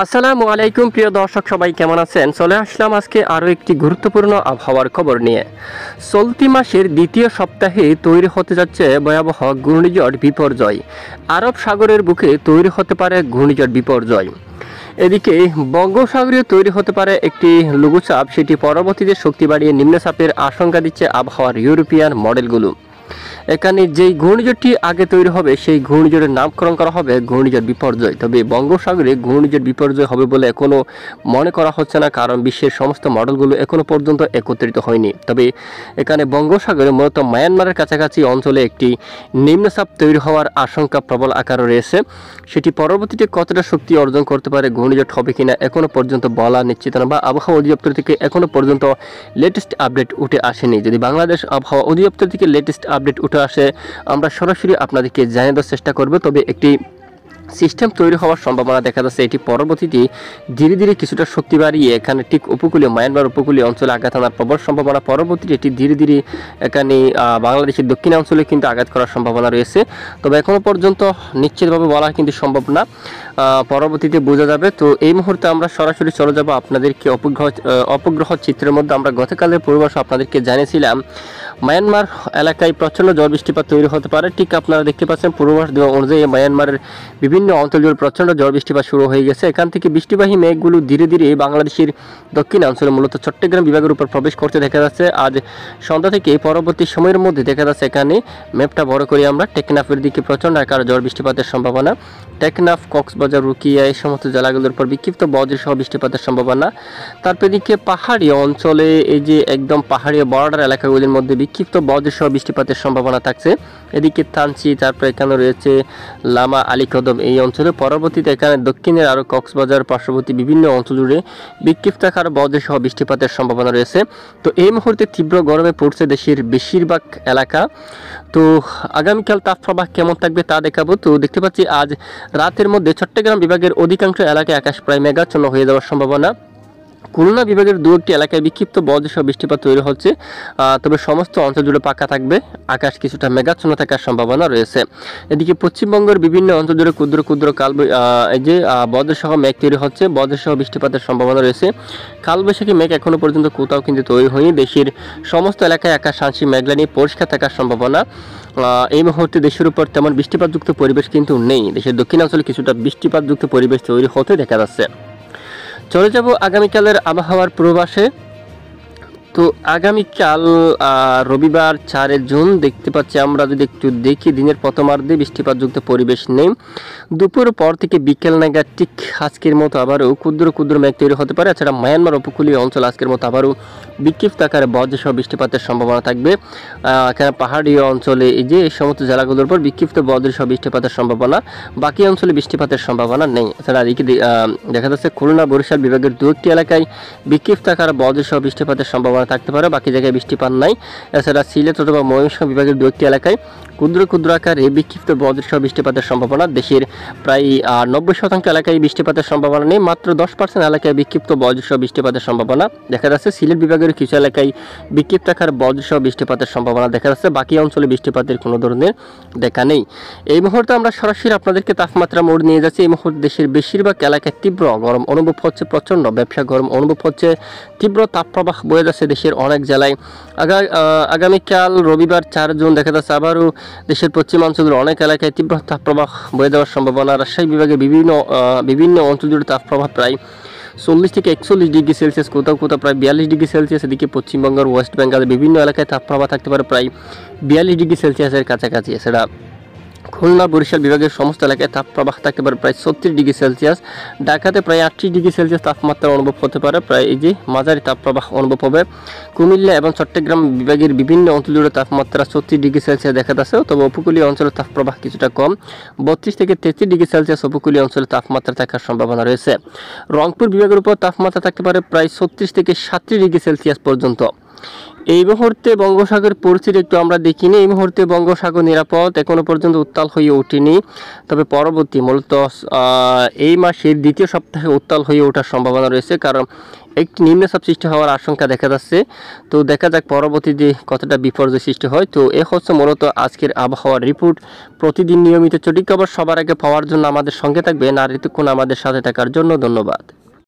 আসসালামু আলাইকুম, প্রিয় দর্শক, সবাই কেমন আছেন? চলে আসলাম আজকে আরও একটি গুরুত্বপূর্ণ আবহাওয়ার খবর নিয়ে। চলতি মাসের দ্বিতীয় সপ্তাহে তৈরি হতে যাচ্ছে ভয়াবহ ঘূর্ণিঝড় বিপর্যয়। আরব সাগরের বুকে তৈরি হতে পারে ঘূর্ণিঝড় বিপর্যয়। এদিকে বঙ্গোপসাগরীয় তৈরি হতে পারে একটি লঘুচাপ, সেটি পরবর্তীতে শক্তি বাড়িয়ে নিম্নচাপের আশঙ্কা দিচ্ছে আবহাওয়ার ইউরোপিয়ান মডেলগুলো। এখানে যেই ঘূর্ণিঝড়টি আগে তৈরি হবে, সেই ঘূর্ণিঝড়ের নামকরণ করা হবে ঘূর্ণিঝড় বিপর্যয়। তবে বঙ্গোপসাগরে ঘূর্ণিঝড় বিপর্যয় হবে বলে এখনও মনে করা হচ্ছে না, কারণ বিশ্বের সমস্ত মডেলগুলো এখনও পর্যন্ত একত্রিত হয়নি। তবে এখানে বঙ্গোপসাগরে মূলত মায়ানমারের কাছাকাছি অঞ্চলে একটি নিম্নচাপ তৈরি হওয়ার আশঙ্কা প্রবল আকারে রয়েছে। সেটি পরবর্তীতে কতটা শক্তি অর্জন করতে পারে, ঘূর্ণিঝড় হবে কিনা এখনও পর্যন্ত বলা নিশ্চিত না, বা আবহাওয়া অধিদপ্তর থেকে এখনও পর্যন্ত লেটেস্ট আপডেট উঠে আসেনি। যদি বাংলাদেশ আবহাওয়া অধিদপ্তর থেকে লেটেস্ট আপডেট উঠে আসে, আমরা সরাসরি আপনাদেরকে জানিয়ে দেওয়ার চেষ্টা করব। তবে একটি সিস্টেম তৈরি হওয়ার সম্ভাবনা দেখা যাচ্ছে, এটি পরবর্তীতে ধীরে ধীরে কিছুটা শক্তি বাড়িয়ে এখানে ঠিক উপকূলীয় মায়ানমার উপকূলীয় অঞ্চলে আঘাত আনার প্রবল সম্ভাবনা পরবর্তীতে এটি ধীরে ধীরে এখানে বাংলাদেশের দক্ষিণাঞ্চলে কিন্তু আঘাত করার সম্ভাবনা রয়েছে। তবে এখনও পর্যন্ত নিশ্চিতভাবে বলা কিন্তু সম্ভব না পরবর্তীতে বোঝা যাবে। তো এই মুহূর্তে আমরা সরাসরি চলে যাব আপনাদেরকে অপগ্রহ অপগ্রহ চিত্রের মধ্যে। আমরা গতকালের পূর্বাস আপনাদেরকে জানিয়েছিলাম মায়ানমার এলাকায় প্রচণ্ড ঝড় বৃষ্টিপাত তৈরি হতে পারে। ঠিক আপনারা দেখতে পাচ্ছেন পূর্বাভাস দেওয়া অনুযায়ী মায়ানমারের বিভিন্ন অঞ্চল জুড়ে প্রচণ্ড ঝড় বৃষ্টিপাত শুরু হয়ে গেছে। এখান থেকে বৃষ্টিবাহী মেঘগুলো ধীরে ধীরে বাংলাদেশের দক্ষিণাঞ্চলে মূলত চট্টগ্রাম বিভাগের উপর প্রবেশ করতে দেখা যাচ্ছে। আজ সন্ধ্যা থেকে পরবর্তী সময়ের মধ্যে দেখা যাচ্ছে, এখানে ম্যাপটা বড় করে আমরা। টেকনাফের দিকে প্রচণ্ড আকার ঝড় বৃষ্টিপাতের সম্ভাবনা। টেকনাফ, কক্সবাজার, রুকিয়া এই সমস্ত জেলাগুলোর উপর বিক্ষিপ্ত বজ্র সহ বৃষ্টিপাতের সম্ভাবনা। তারপর এদিকে পাহাড়ি অঞ্চলে এই যে একদম পাহাড়ি বর্ডার এলাকাগুলির মধ্যে বিক্ষিপ্ত বজ্র সহ বৃষ্টিপাতের সম্ভাবনা থাকছে। এদিকে থানচি, তারপর এখানে রয়েছে লামা আলী কদম এই অঞ্চলে। পরবর্তীতে এখানে দক্ষিণের আরও কক্সবাজার, পার্শ্ববর্তী বিভিন্ন অঞ্চল জুড়ে বিক্ষিপ্ত আকার বজ্র সহ বৃষ্টিপাতের সম্ভাবনা রয়েছে। তো এই মুহূর্তে তীব্র গরমে পড়ছে দেশের বেশিরভাগ এলাকা। তো আগামীকাল তাপপ্রবাহ কেমন থাকবে তা দেখাবো। তো দেখতে পাচ্ছি, আজ রাতের মধ্যে চট্টগ্রাম বিভাগের অধিকাংশ এলাকায় আকাশ প্রায় মেঘাচ্ছন্ন হয়ে যাওয়ার সম্ভাবনা। খুলনা বিভাগের দু একটি এলাকায় বিক্ষিপ্ত বজ্রসহ বৃষ্টিপাত তৈরি হচ্ছে। তবে সমস্ত অঞ্চল জুড়ে পাকা থাকবে। আকাশ কিছুটা মেঘাচ্ছন্ন থাকার সম্ভাবনা রয়েছে। এদিকে পশ্চিমবঙ্গের বিভিন্ন অঞ্চল জুড়ে ক্ষুদ্র ক্ষুদ্র কাল যে বজ্রসহ মেঘ তৈরি হচ্ছে, বজ্রসহ বৃষ্টিপাতের সম্ভাবনা রয়েছে। কালবৈশাখী মেঘ এখনও পর্যন্ত কোথাও কিন্তু তৈরি হয়নি। দেশের সমস্ত এলাকায় আকাশ আংশিক মেঘলা নিয়ে পরিষ্কার থাকার সম্ভাবনা। এই মুহূর্তে দেশের উপর তেমন বৃষ্টিপাতযুক্ত পরিবেশ কিন্তু নেই। দেশের দক্ষিণাঞ্চলে কিছুটা বৃষ্টিপাতযুক্ত পরিবেশ তৈরি হতে দেখা যাচ্ছে। চলে যাব আগামীকালের আবহাওয়ার পূর্বাসে তো আগামীকাল রবিবার চারে জুন দেখতে পাচ্ছি আমরা যদি একটু দেখি, দিনের প্রথমার্ধে বৃষ্টিপাতযুক্ত পরিবেশ নেই। দুপুর পর থেকে বিকেল নাগাদ ঠিক আজকের মতো আবারও ক্ষুদ্র ক্ষুদ্র মেঘ তৈরি হতে পারে। এছাড়া মায়ানমার উপকূলীয় অঞ্চল আজকের মতো আবারও বিক্ষিপ্ত আকারে বজ্রসহ বৃষ্টিপাতের সম্ভাবনা থাকবে। এখানে পাহাড়ি অঞ্চলে এই যে এই সমস্ত জেলাগুলোর উপর বিক্ষিপ্ত বজ্রসহ বৃষ্টিপাতের সম্ভাবনা, বাকি অঞ্চলে বৃষ্টিপাতের সম্ভাবনা নেই। এছাড়া এদিকে দেখা যাচ্ছে খুলনা, বরিশাল বিভাগের দু একটি এলাকায় বিক্ষিপ্ত আকারে বজ্রসহ বৃষ্টিপাতের সম্ভাবনা থাকতে পারে, বাকি জায়গায় বৃষ্টিপাত নাই। এছাড়া সিলেট অথবা ময়মনসিংহ বিভাগের দু একটি এলাকায় ক্ষুদ্র ক্ষুদ্র আকারে বিক্ষিপ্ত বজ্রসহ বৃষ্টিপাতের সম্ভাবনা। দেশের প্রায় নব্বই শতাংশ এলাকায় বৃষ্টিপাতের সম্ভাবনা নেই, মাত্র দশ পার্সেন্ট এলাকায় বিক্ষিপ্ত বজ্রসহ বৃষ্টিপাতের সম্ভাবনা দেখা যাচ্ছে। সিলেট বিভাগের কিছু এলাকায় বিক্ষিপ্ত আকার বজ্রসহ বৃষ্টিপাতের সম্ভাবনা দেখা যাচ্ছে, বাকি অঞ্চলে বৃষ্টিপাতের কোনো ধরনের দেখা নেই। এই মুহূর্তে আমরা সরাসরি আপনাদেরকে তাপমাত্রা মোড় নিয়ে যাচ্ছি। এই মুহূর্তে দেশের বেশিরভাগ এলাকায় তীব্র গরম অনুভব হচ্ছে, প্রচণ্ড ব্যবসা গরম অনুভব হচ্ছে, তীব্র তাপপ্রবাহ বয়ে যাচ্ছে। দেশের অনেক জেলায়। আগা আগামীকাল রবিবার চার জুন দেখা যাচ্ছে আবারও দেশের পশ্চিমাঞ্চলের অনেক এলাকায় তীব্র তাপপ্রবাহ বয়ে যাওয়ার সম্ভাবনা। রাজশাহী বিভাগের বিভিন্ন বিভিন্ন অঞ্চল জুড়ে তাপপ্রবাহ প্রায় চল্লিশ থেকে একচল্লিশ ডিগ্রি সেলসিয়াস, কোথাও কোথাও প্রায় বিয়াল্লিশ ডিগ্রি সেলসিয়াস। এদিকে পশ্চিমবঙ্গের ওয়েস্ট বেঙ্গলের বিভিন্ন এলাকায় তাপপ্রবাহ থাকতে পারে প্রায় বিয়াল্লিশ ডিগ্রি সেলসিয়াসের কাছাকাছি। এছাড়া খুলনা বরিশাল বিভাগের সমস্ত এলাকায় তাপপ্রবাহ থাকতে পারে প্রায় ছত্রিশ ডিগ্রি সেলসিয়াস। ঢাকাতে প্রায় আটত্রিশ ডিগ্রি সেলসিয়াস তাপমাত্রা অনুভব হতে পারে। প্রায় এই যে মাঝারি তাপপ্রবাহ অনুভব হবে। কুমিল্লা এবং চট্টগ্রাম বিভাগের বিভিন্ন অঞ্চল জুড়ে তাপমাত্রা ছত্রিশ ডিগ্রি সেলসিয়াস দেখা যাচ্ছে তবে উপকূলীয় অঞ্চলের তাপপ্রবাহ কিছুটা কম। বত্রিশ থেকে তেত্রিশ ডিগ্রি সেলসিয়াস উপকূলীয় অঞ্চলে তাপমাত্রা থাকার সম্ভাবনা রয়েছে। রংপুর বিভাগের উপর তাপমাত্রা থাকতে পারে প্রায় ছত্রিশ থেকে সাতত্রিশ ডিগ্রি সেলসিয়াস পর্যন্ত। এই মুহূর্তে বঙ্গোসাগর পরিস্থিতি একটু আমরা দেখিনি। এই মুহূর্তে বঙ্গোসাগর নিরাপদ, এখনও পর্যন্ত উত্তাল হয়ে ওঠেনি। তবে পরবর্তী মূলত এই মাসের দ্বিতীয় সপ্তাহে উত্তাল হয়ে ওঠার সম্ভাবনা রয়েছে, কারণ একটি নিম্নচাপ সৃষ্টি হওয়ার আশঙ্কা দেখা যাচ্ছে। তো দেখা যাক পরবর্তীতে কতটা বিপর্যয় সৃষ্টি হয়। তো এ হচ্ছে মূলত আজকের আবহাওয়ার রিপোর্ট। প্রতিদিন নিয়মিত চটি খবর সবার আগে পাওয়ার জন্য আমাদের সঙ্গে থাকবেন। আর এতক্ষণ আমাদের সাথে থাকার জন্য ধন্যবাদ।